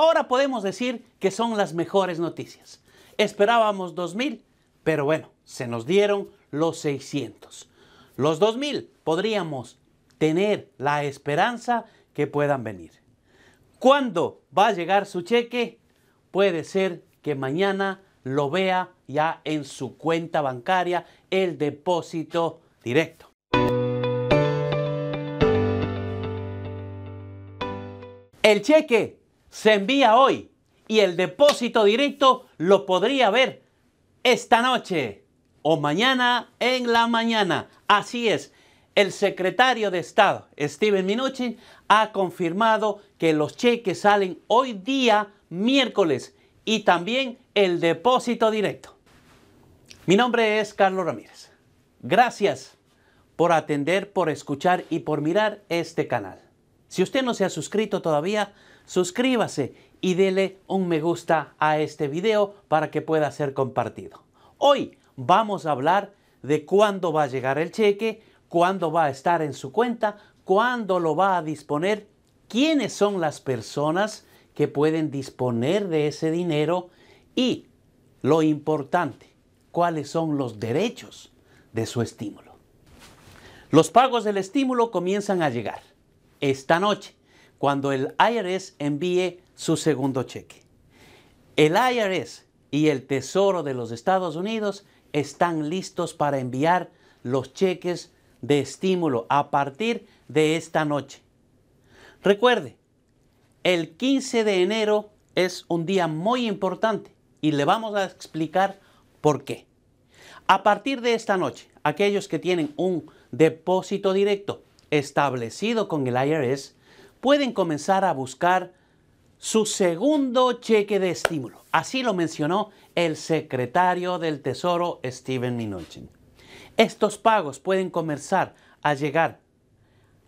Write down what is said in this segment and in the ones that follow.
Ahora podemos decir que son las mejores noticias. Esperábamos 2.000, pero bueno, se nos dieron los 600. Los 2.000 podríamos tener la esperanza que puedan venir. ¿Cuándo va a llegar su cheque? Puede ser que mañana lo vea ya en su cuenta bancaria el depósito directo. El cheque se envía hoy y el depósito directo lo podría ver esta noche o mañana en la mañana. Así es, el secretario de Estado, Steven Mnuchin, ha confirmado que los cheques salen hoy día, miércoles, y también el depósito directo. Mi nombre es Carlos Ramírez. Gracias por atender, por escuchar y por mirar este canal. Si usted no se ha suscrito todavía, suscríbase y dele un me gusta a este video para que pueda ser compartido. Hoy vamos a hablar de cuándo va a llegar el cheque, cuándo va a estar en su cuenta, cuándo lo va a disponer, quiénes son las personas que pueden disponer de ese dinero y, lo importante, cuáles son los derechos de su estímulo. Los pagos del estímulo comienzan a llegar esta noche, cuando el IRS envíe su segundo cheque. El IRS y el Tesoro de los Estados Unidos están listos para enviar los cheques de estímulo a partir de esta noche. Recuerde, el 15 de enero es un día muy importante y le vamos a explicar por qué. A partir de esta noche, aquellos que tienen un depósito directo establecido con el IRS pueden comenzar a buscar su segundo cheque de estímulo. Así lo mencionó el secretario del Tesoro, Steven Mnuchin. Estos pagos pueden comenzar a llegar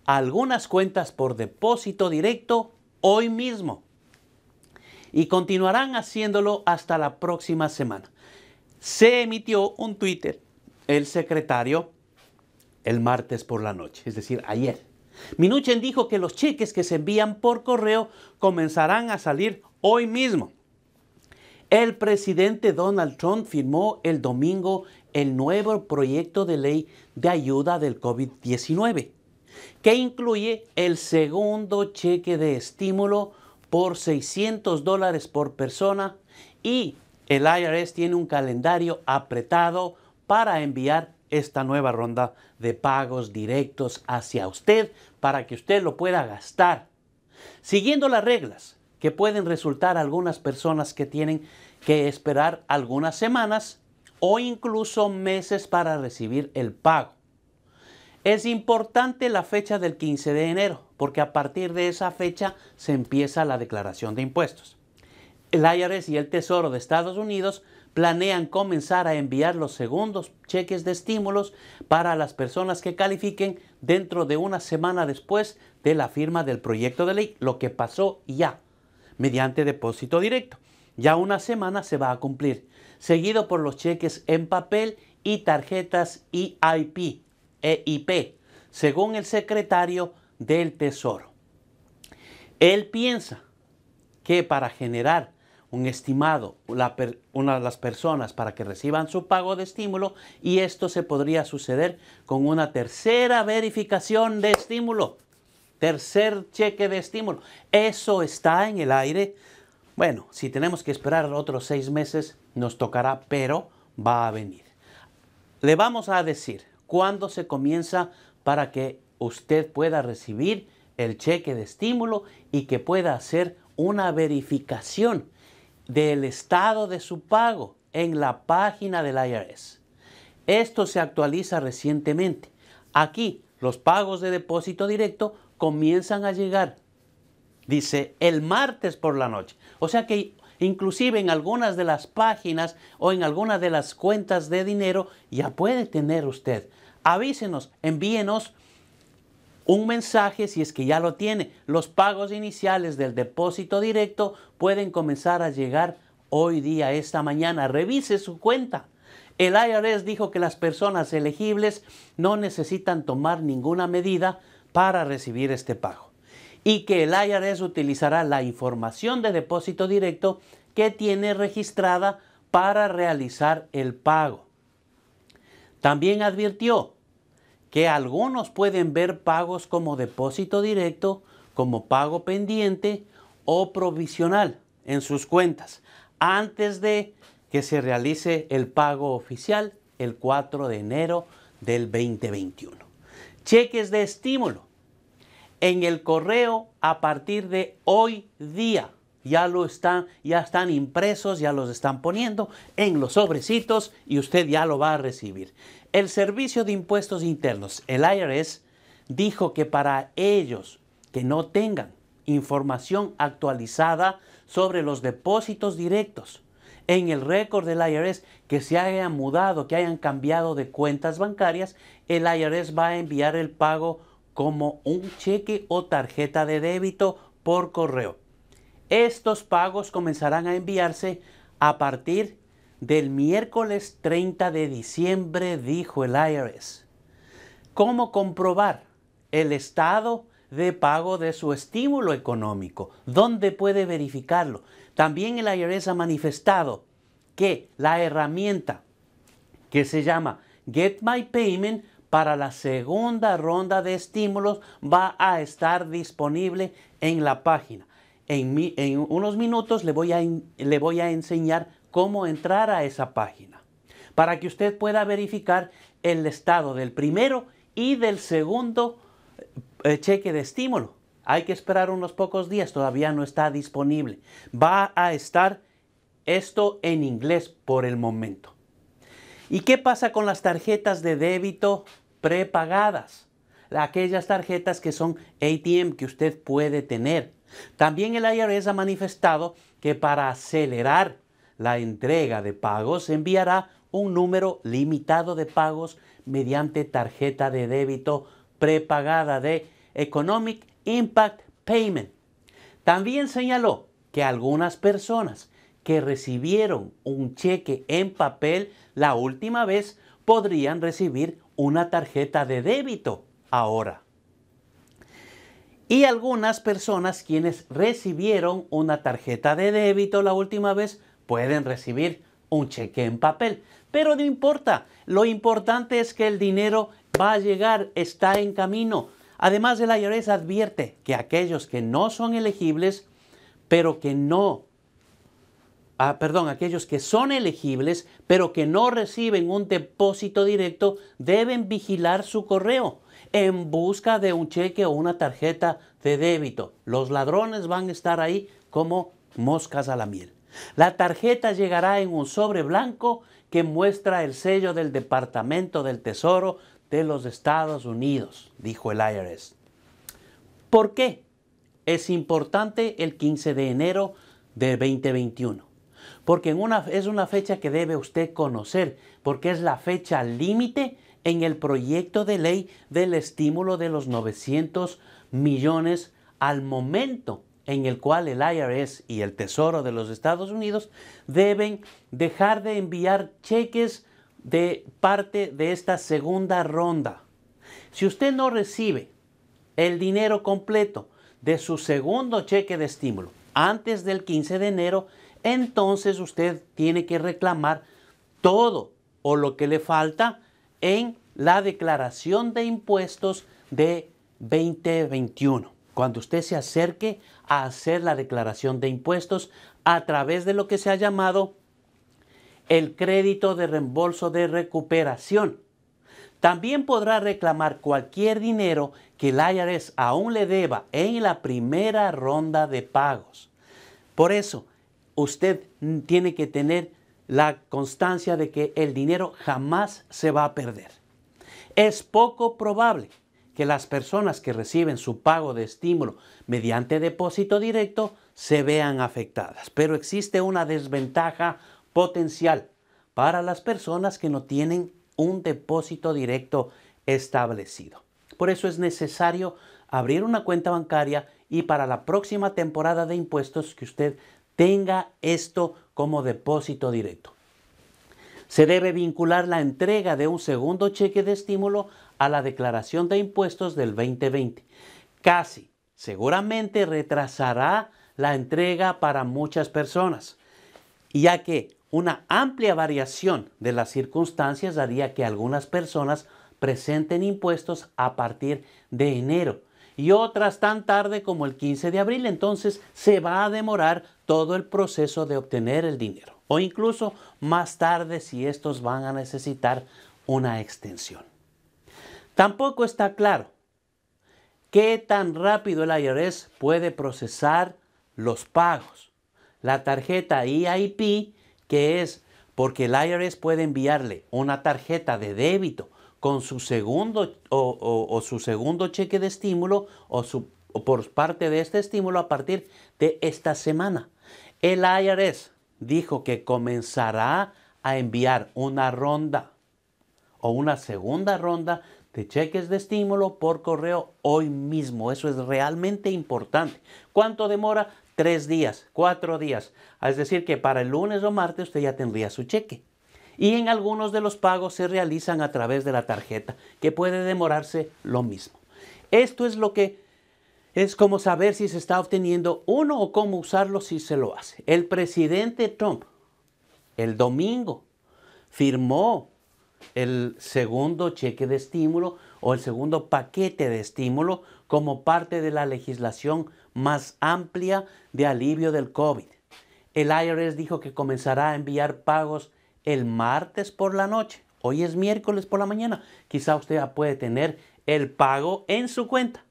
a algunas cuentas por depósito directo hoy mismo y continuarán haciéndolo hasta la próxima semana. Se emitió un Twitter, el secretario, el martes por la noche, es decir, ayer. Minuchen dijo que los cheques que se envían por correo comenzarán a salir hoy mismo. El presidente Donald Trump firmó el domingo el nuevo proyecto de ley de ayuda del COVID-19, que incluye el segundo cheque de estímulo por 600 dólares por persona y el IRS tiene un calendario apretado para enviar esta nueva ronda de pagos directos hacia usted para que usted lo pueda gastar. Siguiendo las reglas, que pueden resultar algunas personas que tienen que esperar algunas semanas o incluso meses para recibir el pago. Es importante la fecha del 15 de enero, porque a partir de esa fecha se empieza la declaración de impuestos. El IRS y el Tesoro de Estados Unidos planean comenzar a enviar los segundos cheques de estímulos para las personas que califiquen dentro de una semana después de la firma del proyecto de ley, lo que pasó ya, mediante depósito directo. Ya una semana se va a cumplir, seguido por los cheques en papel y tarjetas EIP, EIP, según el secretario del Tesoro. Él piensa que para generar un estimado, una de las personas para que reciban su pago de estímulo y esto se podría suceder con una tercera verificación de estímulo, tercer cheque de estímulo. Eso está en el aire. Bueno, si tenemos que esperar otros seis meses, nos tocará, pero va a venir. Le vamos a decir cuándo se comienza para que usted pueda recibir el cheque de estímulo y que pueda hacer una verificación del estado de su pago en la página del IRS. Esto se actualiza recientemente. Aquí los pagos de depósito directo comienzan a llegar, dice, el martes por la noche. O sea que inclusive en algunas de las páginas o en algunas de las cuentas de dinero ya puede tener usted. Avísenos, envíenos un mensaje si es que ya lo tiene. Los pagos iniciales del depósito directo pueden comenzar a llegar hoy día, esta mañana. Revise su cuenta. El IRS dijo que las personas elegibles no necesitan tomar ninguna medida para recibir este pago. y que el IRS utilizará la información de depósito directo que tiene registrada para realizar el pago. También advirtió que algunos pueden ver pagos como depósito directo, como pago pendiente o provisional en sus cuentas antes de que se realice el pago oficial el 4 de enero del 2021. Cheques de estímulo. En el correo a partir de hoy día ya lo están, ya están impresos, ya los están poniendo en los sobrecitos y usted ya lo va a recibir. El Servicio de Impuestos Internos, el IRS, dijo que para ellos que no tengan información actualizada sobre los depósitos directos en el récord del IRS que se hayan mudado, que hayan cambiado de cuentas bancarias, el IRS va a enviar el pago como un cheque o tarjeta de débito por correo. Estos pagos comenzarán a enviarse a partir del miércoles 30 de diciembre, dijo el IRS. ¿Cómo comprobar el estado de pago de su estímulo económico? ¿Dónde puede verificarlo? También el IRS ha manifestado que la herramienta que se llama Get My Payment para la segunda ronda de estímulos va a estar disponible en la página. En, unos minutos le voy, a, le voy a enseñar cómo entrar a esa página para que usted pueda verificar el estado del primero y del segundo eh, cheque de estímulo. Hay que esperar unos pocos días, todavía no está disponible. Va a estar esto en inglés por el momento. ¿Y qué pasa con las tarjetas de débito prepagadas? Aquellas tarjetas que son ATM que usted puede tener. También el IRS ha manifestado que para acelerar la entrega de pagos enviará un número limitado de pagos mediante tarjeta de débito prepagada de Economic Impact Payment. También señaló que algunas personas que recibieron un cheque en papel la última vez podrían recibir una tarjeta de débito ahora y algunas personas quienes recibieron una tarjeta de débito la última vez pueden recibir un cheque en papel. Pero no importa, lo importante es que el dinero va a llegar, está en camino. Además, el IRS advierte que aquellos que no son elegibles, pero que no, ah, perdón, aquellos que son elegibles, pero que no reciben un depósito directo, deben vigilar su correo en busca de un cheque o una tarjeta de débito. Los ladrones van a estar ahí como moscas a la miel. La tarjeta llegará en un sobre blanco que muestra el sello del Departamento del Tesoro de los Estados Unidos, dijo el IRS. ¿Por qué? Es importante el 15 de enero de 2021, porque es una fecha que debe usted conocer, porque es la fecha límite en el proyecto de ley del estímulo de los 900 millones al momento en el cual el IRS y el Tesoro de los Estados Unidos deben dejar de enviar cheques de parte de esta segunda ronda. Si usted no recibe el dinero completo de su segundo cheque de estímulo antes del 15 de enero, entonces usted tiene que reclamar todo o lo que le falta en la declaración de impuestos de 2021. Cuando usted se acerque a hacer la declaración de impuestos a través de lo que se ha llamado el crédito de reembolso de recuperación. También podrá reclamar cualquier dinero que el IRS aún le deba en la primera ronda de pagos. Por eso, usted tiene que tener la constancia de que el dinero jamás se va a perder. Es poco probable que las personas que reciben su pago de estímulo mediante depósito directo se vean afectadas, pero existe una desventaja potencial para las personas que no tienen un depósito directo establecido. Por eso es necesario abrir una cuenta bancaria y para la próxima temporada de impuestos que usted tenga esto como depósito directo. Se debe vincular la entrega de un segundo cheque de estímulo a la declaración de impuestos del 2020. Casi seguramente retrasará la entrega para muchas personas, ya que una amplia variación de las circunstancias haría que algunas personas presenten impuestos a partir de enero y otras tan tarde como el 15 de abril. Entonces se va a demorar todo el proceso de obtener el dinero o incluso más tarde si estos van a necesitar una extensión. Tampoco está claro qué tan rápido el IRS puede procesar los pagos. La tarjeta EIP, que es porque el IRS puede enviarle una tarjeta de débito con su segundo o, su segundo cheque de estímulo o, por parte de este estímulo a partir de esta semana. El IRS dijo que comenzará a enviar una ronda o una segunda ronda de cheques de estímulo por correo hoy mismo. Eso es realmente importante. ¿Cuánto demora? Tres días, cuatro días. Es decir, que para el lunes o martes usted ya tendría su cheque y en algunos de los pagos se realizan a través de la tarjeta, que puede demorarse lo mismo. Esto es lo que es como saber si se está obteniendo uno o cómo usarlo si se lo hace. El presidente Trump el domingo firmó el segundo cheque de estímulo o el segundo paquete de estímulo como parte de la legislación más amplia de alivio del COVID. El IRS dijo que comenzará a enviar pagos el martes por la noche. Hoy es miércoles por la mañana. Quizá usted puede tener el pago en su cuenta,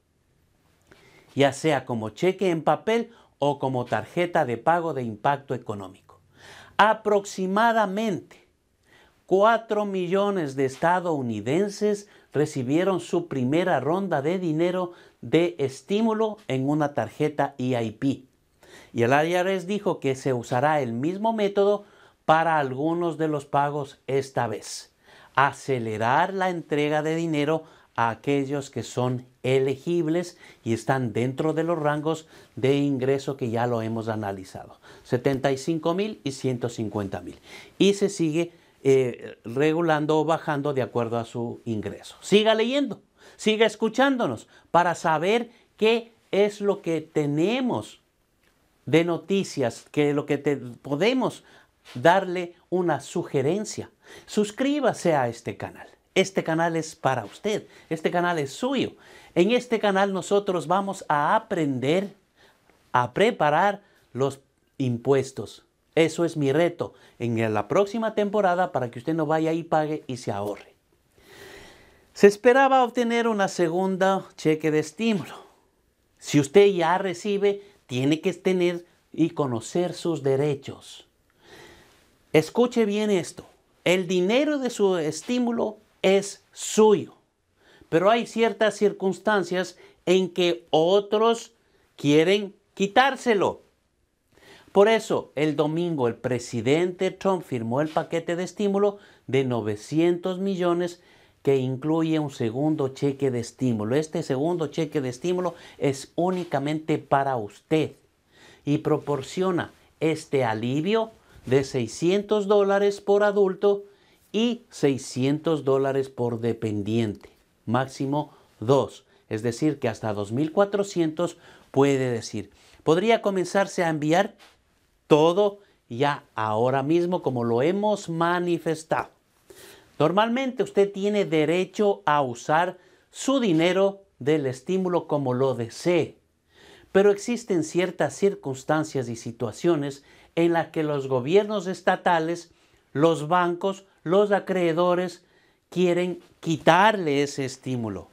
ya sea como cheque en papel o como tarjeta de pago de impacto económico. Aproximadamente 4 millones de estadounidenses recibieron su primera ronda de dinero de estímulo en una tarjeta EIP. Y el IRS dijo que se usará el mismo método para algunos de los pagos esta vez. Acelerar la entrega de dinero a aquellos que son elegibles y están dentro de los rangos de ingreso que ya lo hemos analizado. 75 mil y 150 mil. Y se sigue eh, regulando o bajando de acuerdo a su ingreso. Siga leyendo, siga escuchándonos para saber qué es lo que tenemos de noticias, que lo que podemos darle una sugerencia. Suscríbase a este canal. Este canal es para usted. Este canal es suyo. En este canal nosotros vamos a aprender a preparar los impuestos. Eso es mi reto en la próxima temporada para que usted no vaya y pague y se ahorre. Se esperaba obtener una segunda cheque de estímulo. Si usted ya recibe, tiene que tener y conocer sus derechos. Escuche bien esto. El dinero de su estímulo es suyo, pero hay ciertas circunstancias en que otros quieren quitárselo. Por eso, el domingo el presidente Trump firmó el paquete de estímulo de 900 millones que incluye un segundo cheque de estímulo. Este segundo cheque de estímulo es únicamente para usted y proporciona este alivio de 600 dólares por adulto y 600 dólares por dependiente, máximo 2, es decir, que hasta 2.400 puede decir. Podría comenzarse a enviar todo ya ahora mismo como lo hemos manifestado. Normalmente usted tiene derecho a usar su dinero del estímulo como lo desee, pero existen ciertas circunstancias y situaciones en la que los gobiernos estatales, los bancos, los acreedores quieren quitarle ese estímulo.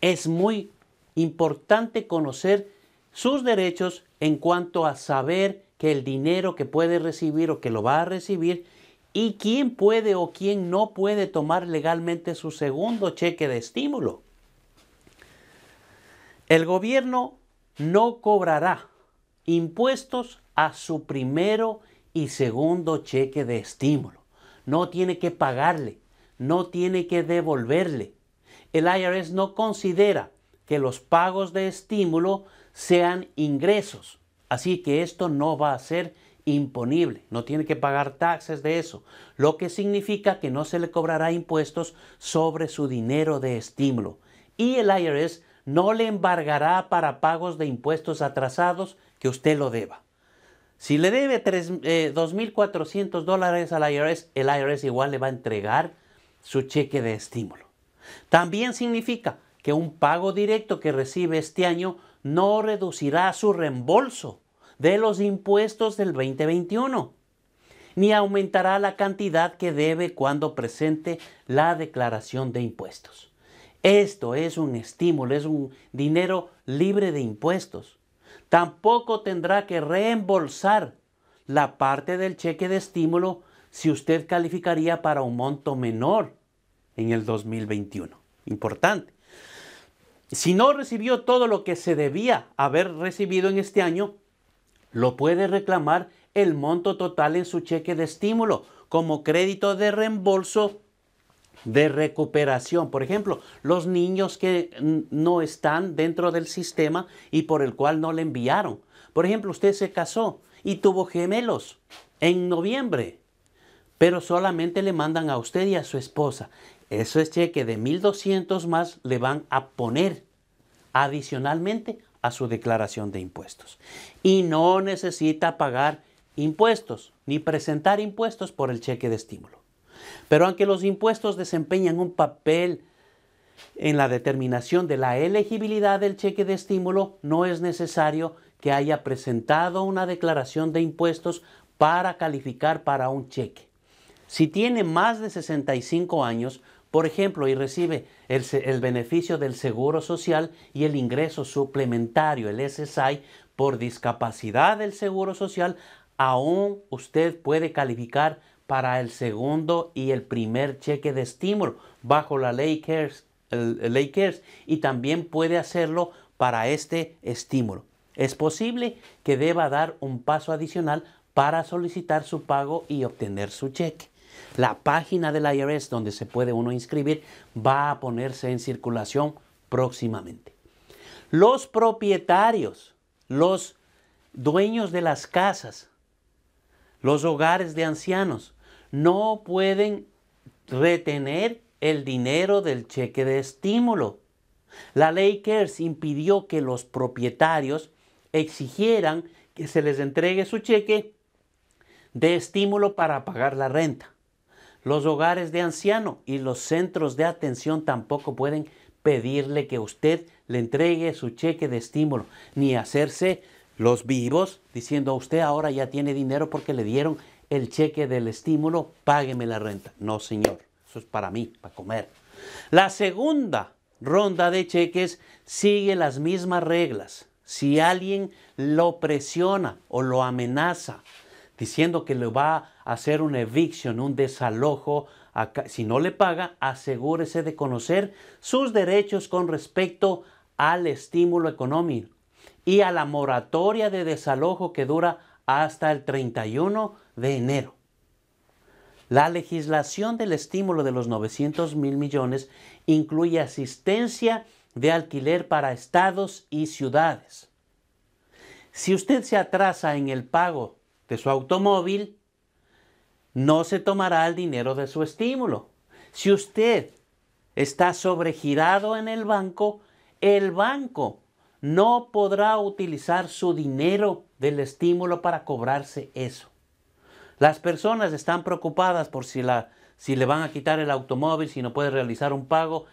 Es muy importante conocer sus derechos en cuanto a saber que el dinero que puede recibir o que lo va a recibir y quién puede o quién no puede tomar legalmente su segundo cheque de estímulo. El gobierno no cobrará impuestos a su primero y segundo cheque de estímulo. No tiene que pagarle, no tiene que devolverle. El IRS no considera que los pagos de estímulo sean ingresos, así que esto no va a ser imponible, no tiene que pagar taxes de eso, lo que significa que no se le cobrará impuestos sobre su dinero de estímulo. Y el IRS no le embargará para pagos de impuestos atrasados que usted lo deba. Si le debe 2.400 eh, dólares al IRS, el IRS igual le va a entregar su cheque de estímulo. También significa que un pago directo que recibe este año no reducirá su reembolso de los impuestos del 2021, ni aumentará la cantidad que debe cuando presente la declaración de impuestos. Esto es un estímulo, es un dinero libre de impuestos. Tampoco tendrá que reembolsar la parte del cheque de estímulo si usted calificaría para un monto menor en el 2021. Importante. Si no recibió todo lo que se debía haber recibido en este año, lo puede reclamar el monto total en su cheque de estímulo como crédito de reembolso de recuperación. Por ejemplo, los niños que no están dentro del sistema y por el cual no le enviaron. Por ejemplo, usted se casó y tuvo gemelos en noviembre, pero solamente le mandan a usted y a su esposa. Eso es cheque de 1.200 más le van a poner adicionalmente a su declaración de impuestos. Y no necesita pagar impuestos ni presentar impuestos por el cheque de estímulo. Pero aunque los impuestos desempeñan un papel en la determinación de la elegibilidad del cheque de estímulo, no es necesario que haya presentado una declaración de impuestos para calificar para un cheque. Si tiene más de 65 años, por ejemplo, y recibe el, beneficio del seguro social y el ingreso suplementario, el SSI, por discapacidad del seguro social, aún usted puede calificar para el segundo y el primer cheque de estímulo bajo la ley CARES, ley CARES y también puede hacerlo para este estímulo. Es posible que deba dar un paso adicional para solicitar su pago y obtener su cheque. La página del IRS donde se puede uno inscribir va a ponerse en circulación próximamente. Los propietarios, los dueños de las casas, los hogares de ancianos, no pueden retener el dinero del cheque de estímulo. La ley CARES impidió que los propietarios exigieran que se les entregue su cheque de estímulo para pagar la renta. Los hogares de ancianos y los centros de atención tampoco pueden pedirle que usted le entregue su cheque de estímulo, ni hacerse los vivos diciendo usted ahora ya tiene dinero porque le dieron el cheque del estímulo, págueme la renta. No, señor, eso es para mí, para comer. La segunda ronda de cheques sigue las mismas reglas. Si alguien lo presiona o lo amenaza diciendo que le va a hacer una eviction, un desalojo, si no le paga, asegúrese de conocer sus derechos con respecto al estímulo económico y a la moratoria de desalojo que dura hasta el 31 de enero. La legislación del estímulo de los 900 mil millones incluye asistencia de alquiler para estados y ciudades. Si usted se atrasa en el pago de su automóvil, no se tomará el dinero de su estímulo. Si usted está sobregirado en el banco, el banco no podrá utilizar su dinero del estímulo para cobrarse eso. Las personas están preocupadas por si, le van a quitar el automóvil, si no puede realizar un pago.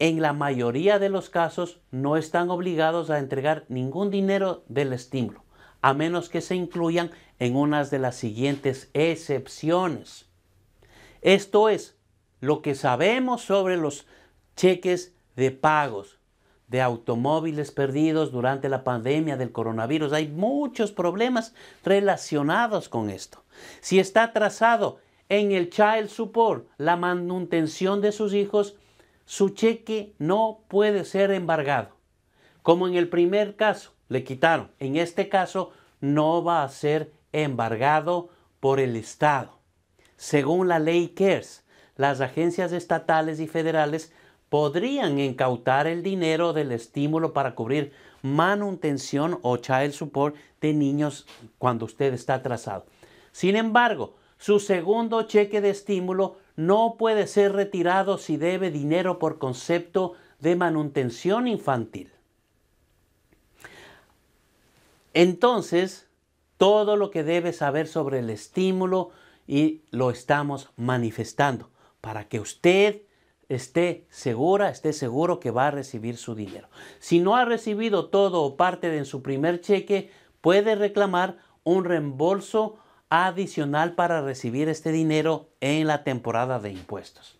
En la mayoría de los casos no están obligados a entregar ningún dinero del estímulo, a menos que se incluyan en unas de las siguientes excepciones. Esto es lo que sabemos sobre los cheques de pagos de automóviles perdidos durante la pandemia del coronavirus. Hay muchos problemas relacionados con esto. Si está atrasado en el child support, la manutención de sus hijos, su cheque no puede ser embargado. Como en el primer caso le quitaron, en este caso no va a ser embargado por el Estado. Según la ley CARES, las agencias estatales y federales podrían incautar el dinero del estímulo para cubrir manutención o child support de niños cuando usted está atrasado. Sin embargo, su segundo cheque de estímulo no puede ser retirado si debe dinero por concepto de manutención infantil. Entonces, todo lo que debe saber sobre el estímulo y lo estamos manifestando para que usted esté segura, esté seguro que va a recibir su dinero. Si no ha recibido todo o parte de su primer cheque, puede reclamar un reembolso adicional para recibir este dinero en la temporada de impuestos.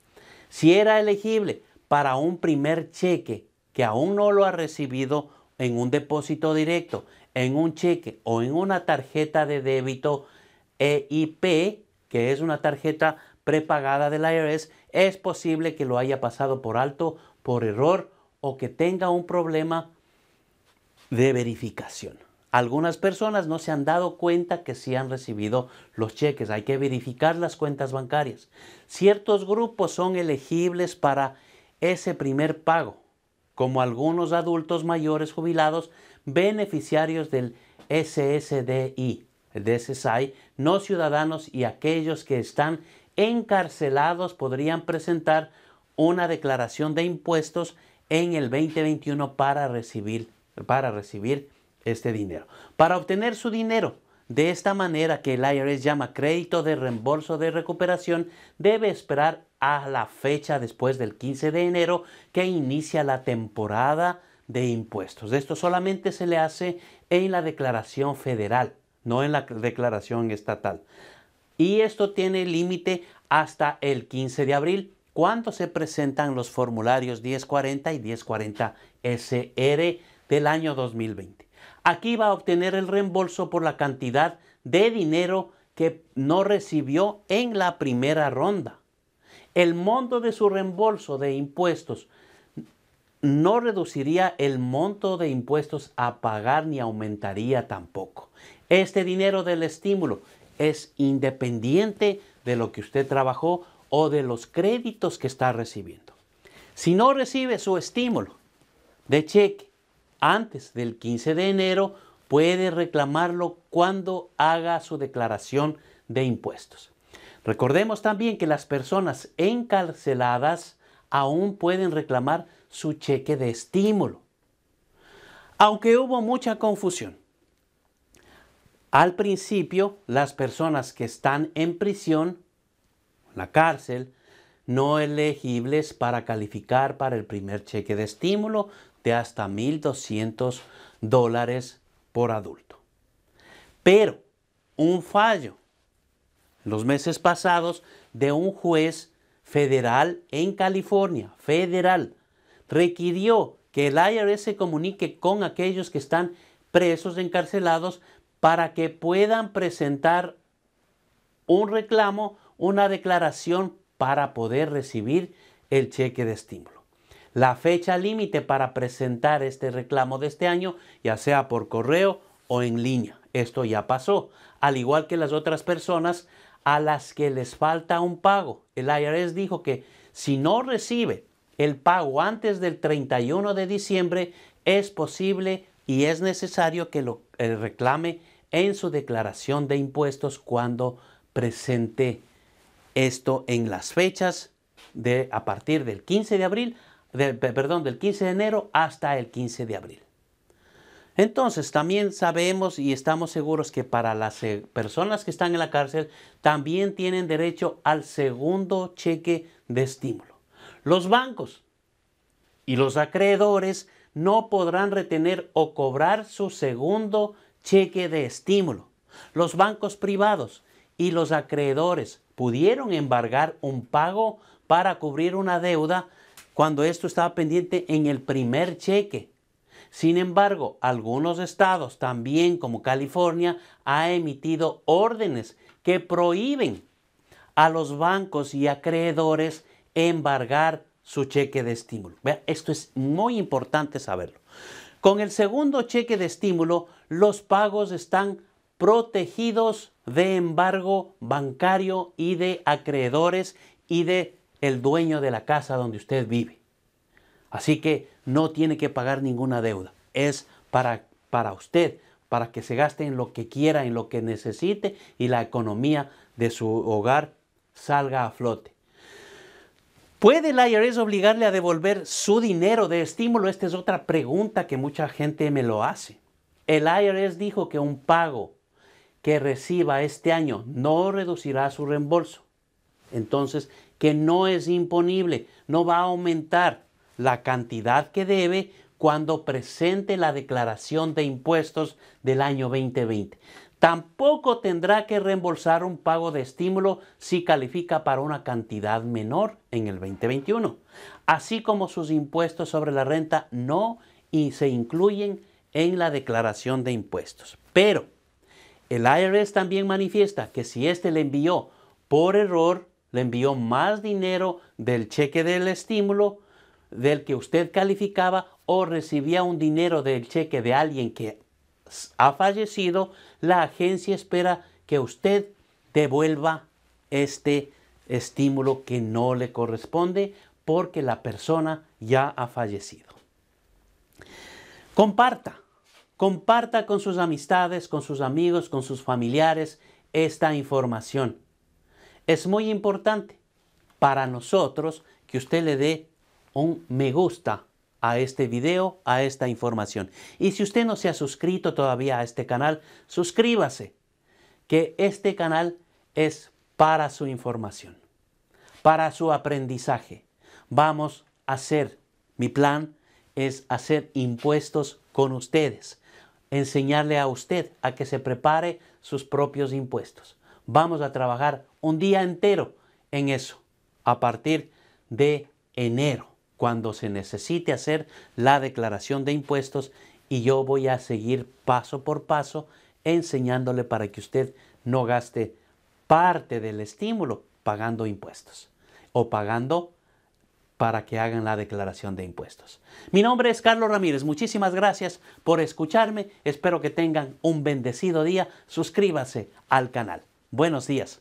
Si era elegible para un primer cheque que aún no lo ha recibido en un depósito directo, en un cheque o en una tarjeta de débito EIP, que es una tarjeta prepagada del IRS, es posible que lo haya pasado por alto, por error o que tenga un problema de verificación. Algunas personas no se han dado cuenta que sí han recibido los cheques. Hay que verificar las cuentas bancarias. Ciertos grupos son elegibles para ese primer pago, como algunos adultos mayores jubilados beneficiarios del SSDI, el DSSI, no ciudadanos y aquellos que están encarcelados podrían presentar una declaración de impuestos en el 2021 para recibir, para recibir este dinero. Para obtener su dinero de esta manera que el IRS llama crédito de reembolso de recuperación, debe esperar a la fecha después del 15 de enero que inicia la temporada de impuestos. Esto solamente se le hace en la declaración federal, no en la declaración estatal. Y esto tiene límite hasta el 15 de abril, cuando se presentan los formularios 1040 y 1040 SR del año 2020. Aquí va a obtener el reembolso por la cantidad de dinero que no recibió en la primera ronda. El monto de su reembolso de impuestos no reduciría el monto de impuestos a pagar ni aumentaría tampoco. Este dinero del estímulo es independiente de lo que usted trabajó o de los créditos que está recibiendo. Si no recibe su estímulo de cheque antes del 15 de enero, puede reclamarlo cuando haga su declaración de impuestos. Recordemos también que las personas encarceladas aún pueden reclamar su cheque de estímulo. Aunque hubo mucha confusión. Al principio, las personas que están en prisión, en la cárcel, no elegibles para calificar para el primer cheque de estímulo de hasta 1.200 dólares por adulto. Pero un fallo los meses pasados de un juez federal en California, federal, requirió que el IRS se comunique con aquellos que están presos, encarcelados, para que puedan presentar un reclamo, una declaración para poder recibir el cheque de estímulo. La fecha límite para presentar este reclamo de este año, ya sea por correo o en línea. Esto ya pasó, al igual que las otras personas a las que les falta un pago. El IRS dijo que si no recibe el pago antes del 31 de diciembre, es posible y es necesario que lo eh, reclame en su declaración de impuestos cuando presente esto en las fechas de a partir del 15 de abril, perdón, del 15 de enero hasta el 15 de abril. Entonces, también sabemos y estamos seguros que para las eh, personas que están en la cárcel también tienen derecho al segundo cheque de estímulo. Los bancos y los acreedores no podrán retener o cobrar su segundo cheque de estímulo. Los bancos privados y los acreedores pudieron embargar un pago para cubrir una deuda cuando esto estaba pendiente en el primer cheque sin embargo, algunos estados, también como California, ha emitido órdenes que prohíben a los bancos y acreedores embargar su cheque de estímulo. esto es muy importante saberlo. Con el segundo cheque de estímulo, los pagos están protegidos de embargo bancario y de acreedores y de el dueño de la casa donde usted vive. Así que no tiene que pagar ninguna deuda. Es para, para usted, para que se gaste en lo que quiera, en lo que necesite y la economía de su hogar salga a flote. ¿Puede el IRS obligarle a devolver su dinero de estímulo? Esta es otra pregunta que mucha gente me lo hace. El IRS dijo que un pago que reciba este año no reducirá su reembolso. Entonces, que no es imponible, no va a aumentar la cantidad que debe cuando presente la declaración de impuestos del año 2020. Tampoco tendrá que reembolsar un pago de estímulo si califica para una cantidad menor en el 2021, así como sus impuestos sobre la renta no y se incluyen en la declaración de impuestos. Pero el IRS también manifiesta que si éste le envió por error, le envió más dinero del cheque del estímulo del que usted calificaba o recibía un dinero del cheque de alguien que ha fallecido, la agencia espera que usted devuelva este estímulo que no le corresponde porque la persona ya ha fallecido. Comparta, comparta con sus amistades, con sus amigos, con sus familiares esta información. Es muy importante para nosotros que usted le dé un me gusta a este video, a esta información. Y si usted no se ha suscrito todavía a este canal, suscríbase, que este canal es para su información, para su aprendizaje. Vamos a hacer, mi plan es hacer impuestos con ustedes, enseñarle a usted a que se prepare sus propios impuestos. Vamos a trabajar un día entero en eso, a partir de enero cuando se necesite hacer la declaración de impuestos y yo voy a seguir paso por paso enseñándole para que usted no gaste parte del estímulo pagando impuestos o pagando para que hagan la declaración de impuestos. Mi nombre es Carlos Ramírez. Muchísimas gracias por escucharme. Espero que tengan un bendecido día. Suscríbase al canal. Buenos días.